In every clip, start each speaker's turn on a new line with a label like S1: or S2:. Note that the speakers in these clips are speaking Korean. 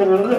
S1: 그러는데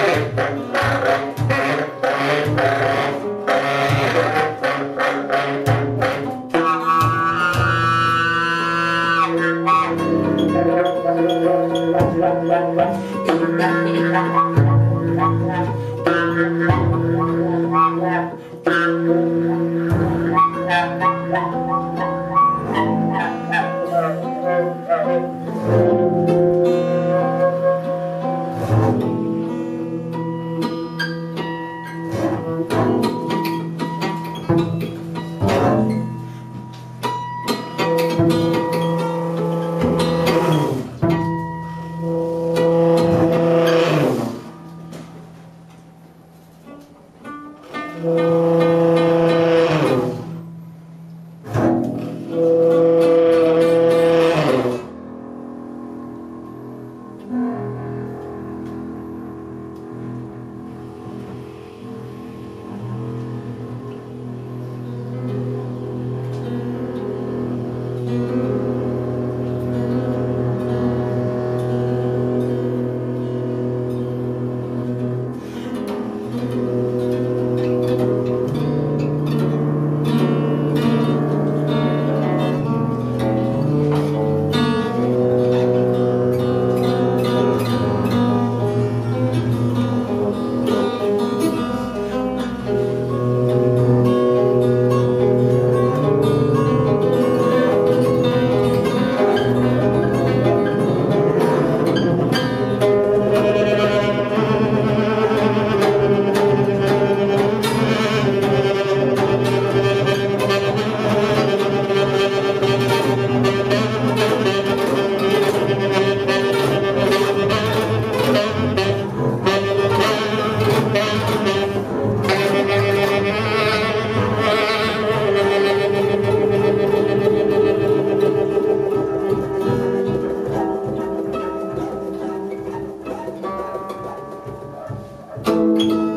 S1: Thank you.